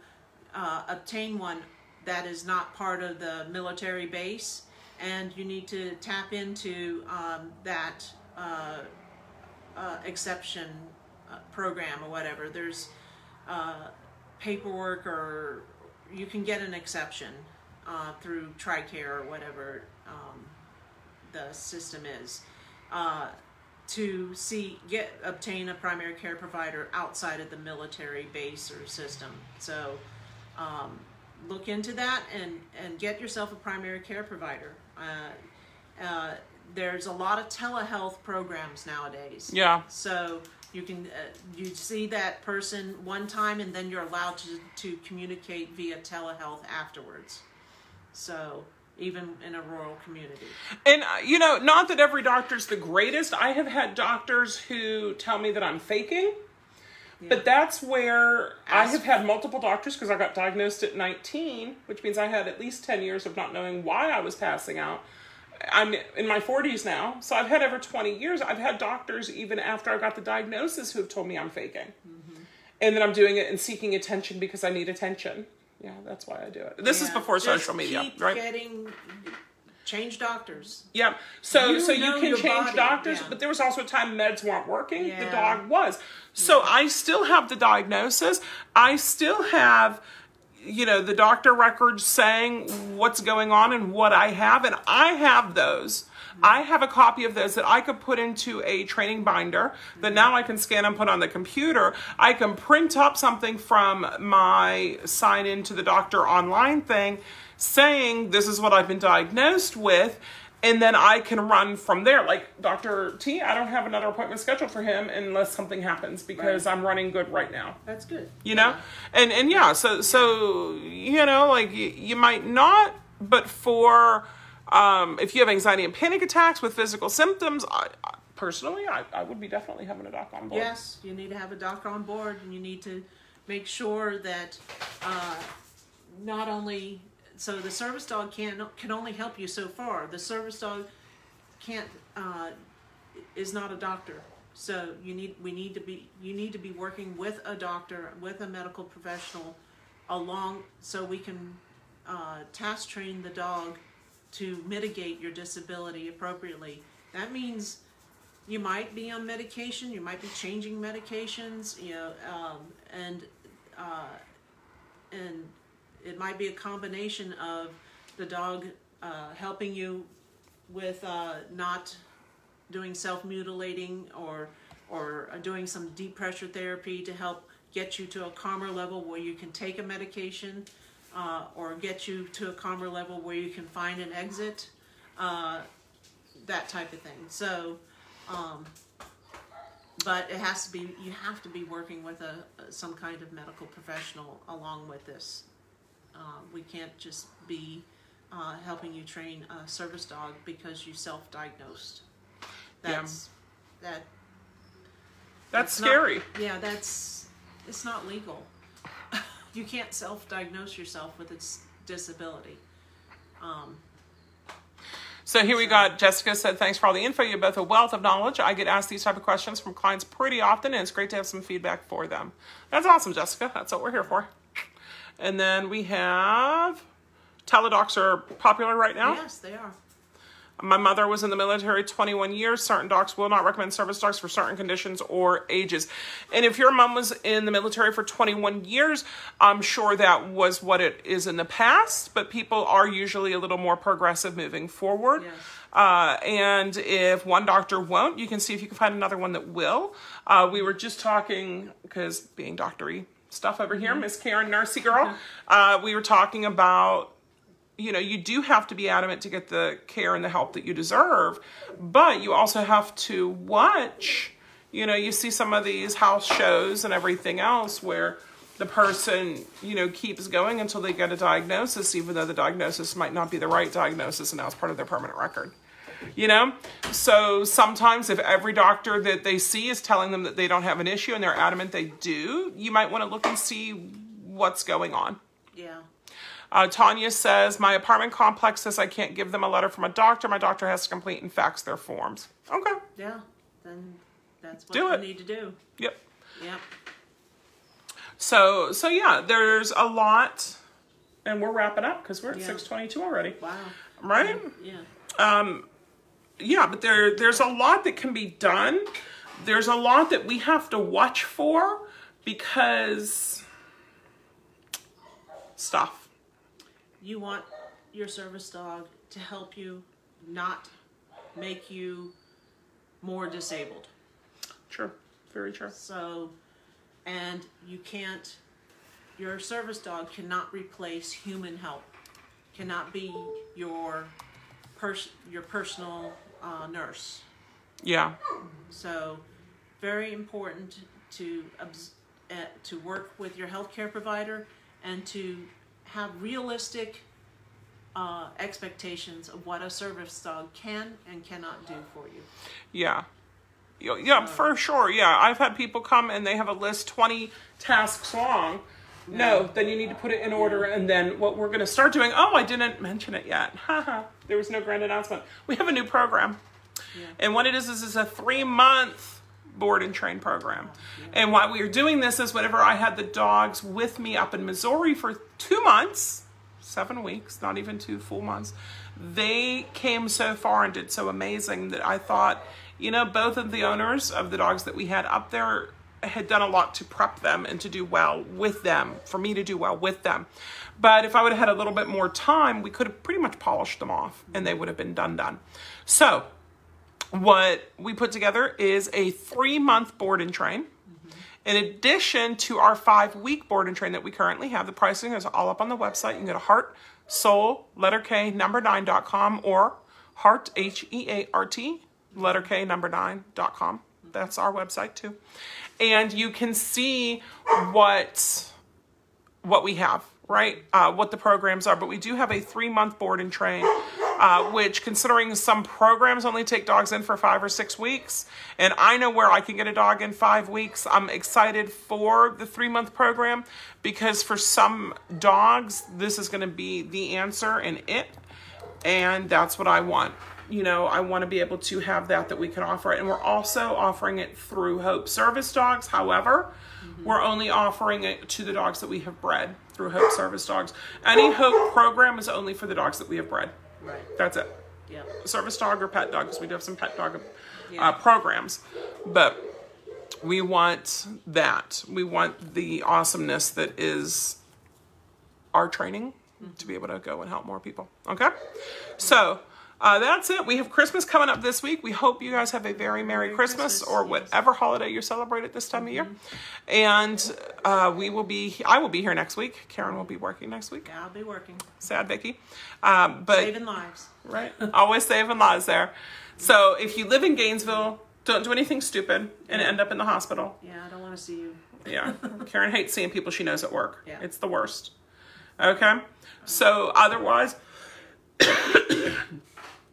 uh, obtain one that is not part of the military base, and you need to tap into um, that uh, uh, exception uh, program or whatever. There's uh, paperwork or you can get an exception through TRICARE or whatever um, the system is to see get obtain a primary care provider outside of the military base or system. So um, look into that and and get yourself a primary care provider. Uh, uh, there's a lot of telehealth programs nowadays. Yeah. So you can uh, you see that person one time and then you're allowed to to communicate via telehealth afterwards. So even in a rural community. And uh, you know, not that every doctor's the greatest. I have had doctors who tell me that I'm faking. But that's where I have had multiple doctors because I got diagnosed at 19, which means I had at least 10 years of not knowing why I was passing out. I'm in my 40s now, so I've had over 20 years. I've had doctors even after I got the diagnosis who have told me I'm faking. And that I'm doing it and seeking attention because I need attention. Yeah, that's why I do it. This is before just social media, right? Getting change doctors. Yeah. So You so you can change body, doctors, yeah. but there was also a time meds weren't working. The dog was. So I still have the diagnosis. I still have you know the doctor records saying what's going on and what I have and I have those. I have a copy of those that I could put into a training binder that now I can scan and put on the computer. I can print up something from my sign in to the doctor online thing saying this is what I've been diagnosed with and then I can run from there. Like Dr. T, I don't have another appointment scheduled for him unless something happens because Right. I'm running good right now That's good. you know and and yeah so so you know like you, you might not but for um if you have anxiety and panic attacks with physical symptoms i, I personally I, I would be definitely having a doc on board Yes, you need to have a doctor on board, and you need to make sure that uh, not only so the service dog can can only help you so far. The service dog can't uh, is not a doctor. So you need we need to be you need to be working with a doctor with a medical professional along so we can uh, task train the dog to mitigate your disability appropriately. That means you might be on medication, you might be changing medications, you know, um, and uh, and it might be a combination of the dog uh, helping you with uh, not doing self mutilating or or doing some deep pressure therapy to help get you to a calmer level where you can take a medication uh, or get you to a calmer level where you can find an exit, uh, that type of thing. So, um, but it has to be you have to be working with a some kind of medical professional along with this. Uh, we can't just be uh, helping you train a service dog because you self-diagnosed. That's that. that's not- scary yeah, that's it's not legal. You can't self-diagnose yourself with its disability. Um, so here we got jessica said thanks for all the info. You're both a wealth of knowledge. I get asked these type of questions from clients pretty often and it's great to have some feedback for them. That's awesome jessica. That's what we're here for. And then we have teledocs are popular right now? Yes, they are. My mother was in the military 21 years. Certain docs will not recommend service docs for certain conditions or ages. And if your mom was in the military for 21 years, I'm sure that was what it is in the past, but people are usually a little more progressive moving forward. Yes. Uh, and if one doctor won't, you can see if you can find another one that will. Uh, we were just talking, because being doctory stuff over here, Miss Karen Nursey Girl, uh, we were talking about you know, you do have to be adamant to get the care and the help that you deserve, but you also have to watch. You know, you see some of these house shows and everything else where the person, you know, keeps going until they get a diagnosis, even though the diagnosis might not be the right diagnosis and now it's part of their permanent record. You know? So sometimes if every doctor that they see is telling them that they don't have an issue and they're adamant they do, you might want to look and see what's going on. Yeah. Uh, Tanya says, My apartment complex says I can't give them a letter from a doctor. My doctor has to complete and fax their forms. Okay. Yeah. Then that's what Do you it. need to do. Yep. Yep. So, so yeah, there's a lot, and we're wrapping up because we're at Yeah. 622 already. Wow. Right? Yeah. Um, Yeah, but there, there's a lot that can be done. There's a lot that we have to watch for because stuff. You want your service dog to help you, not make you more disabled. True. Very true. So, and you can't, your service dog cannot replace human help, cannot be your pers- your personal uh, nurse. Yeah. So, very important to uh, to work with your healthcare provider and to have realistic uh, expectations of what a service dog can and cannot do for you. Yeah. Yeah, yeah, for sure. Yeah, I've had people come and they have a list 20 tasks long. No, then you need to put it in order. And then what we're going to start doing, oh, I didn't mention it yet. Haha, there was no grand announcement. We have a new program. And what it is, is it's a three month board and train program. And why we are doing this is whenever I had the dogs with me up in Missouri for two months, seven weeks, not even two full months, they came so far and did so amazing that I thought, you know, both of the owners of the dogs that we had up there had done a lot to prep them and to do well with them, for me to do well with them. But if I would have had a little bit more time, we could have pretty much polished them off and they would have been done done. So what we put together is a three month board and train. In addition to our five week board and train that we currently have, the pricing is all up on the website. You can go to heart, soul, letter K, number nine.com or heart, H E A R T, letter K, number nine.com. That's our website too. And you can see what what we have, right? Uh, what the programs are. But we do have a three month board and train, uh, which, considering some programs only take dogs in for five or six weeks, and I know where I can get a dog in five weeks, I'm excited for the three month program because for some dogs, this is going to be the answer and it. And that's what I want you know, I want to be able to have that that we can offer it. And we're also offering it through Hope Service Dogs. However, mm-hmm. we're only offering it to the dogs that we have bred through Hope Service Dogs. Any Hope program is only for the dogs that we have bred. Right. That's it. Yeah. Service dog or pet dog, because we do have some pet dog uh, programs. But we want that. We want the awesomeness that is our training mm-hmm. to be able to go and help more people. Okay? So, uh, that's it. We have Christmas coming up this week. We hope you guys have a very Merry, Merry Christmas, Christmas, or whatever yes. holiday you celebrate at this time mm-hmm. of year. Mm-hmm. And uh, we will be, I will be here next week. Karen will be working next week. Yeah, I'll be working. Sad Vicky. Um, but saving lives. Right. Always saving lives there. So if you live in Gainesville, don't do anything stupid and end up in the hospital. Yeah, I don't want to see you. yeah. Karen hates seeing people she knows at work. Yeah. It's the worst. Okay. So otherwise,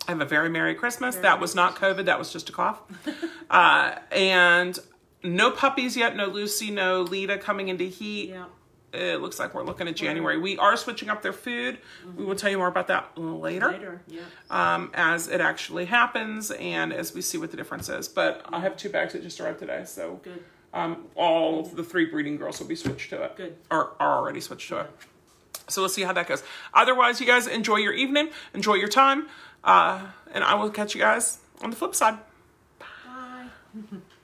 have a very Merry Christmas. Merry that was not COVID, that was just a cough. uh, and no puppies yet, no Lucy, no Lita coming into heat. Yeah. It looks like we're looking at January. We are switching up their food. Mm-hmm. We will tell you more about that later. Later, yeah. Um, as it actually happens and as we see what the difference is. But I have two bags that just arrived today, so good. Um, all the three breeding girls will be switched to it. Good. Or are already switched to it. So we'll see how that goes. Otherwise, you guys enjoy your evening, enjoy your time. Uh, and I will catch you guys on the flip side. Bye.